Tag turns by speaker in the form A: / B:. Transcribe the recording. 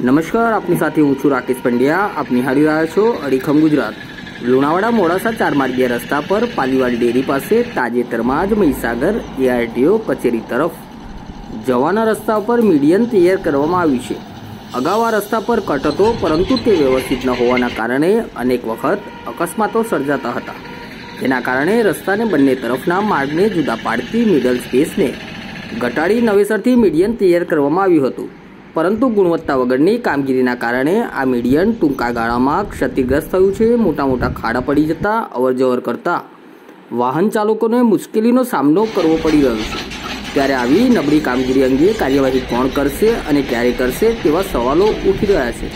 A: નમસ્કાર, આપની સાથે હું છું રાકેશ પંડ્યા. આપ નિહાળી રહ્યા છો અડીખમ ગુજરાત. લુણાવાડા મોડાસા ચારમાર્ગીય રસ્તા પર પાલીવાલ ડેરી પાસે તાજેતરમાં જ મહીસાગર એઆરટીઓ કચેરી તરફ જવાના રસ્તા પર મીડિયન તૈયાર કરવામાં આવ્યું છે. અગાઉ આ રસ્તા પર કટ હતો, પરંતુ તે વ્યવસ્થિત ન હોવાના કારણે અનેક વખત અકસ્માતો સર્જાતા હતા. તેના કારણે રસ્તાને બંને તરફના માર્ગને જુદા પાડતી મિડલ સ્પેસને ઘટાડી નવેસરથી મીડિયન તૈયાર કરવામાં આવ્યું હતું. પરંતુ ગુણવત્તા વગરની કામગીરીના કારણે આ મીડિયન ટૂંકા ગાળામાં ક્ષતિગ્રસ્ત થયું છે. મોટા મોટા ખાડા પડી જતા, અવરજવર કરતા વાહન ચાલકોને મુશ્કેલીનો સામનો કરવો પડી રહ્યો છે. ત્યારે આવી નબળી કામગીરી અંગે કાર્યવાહી કોણ કરશે અને ક્યારે કરશે તેવા સવાલો ઉઠી રહ્યા છે.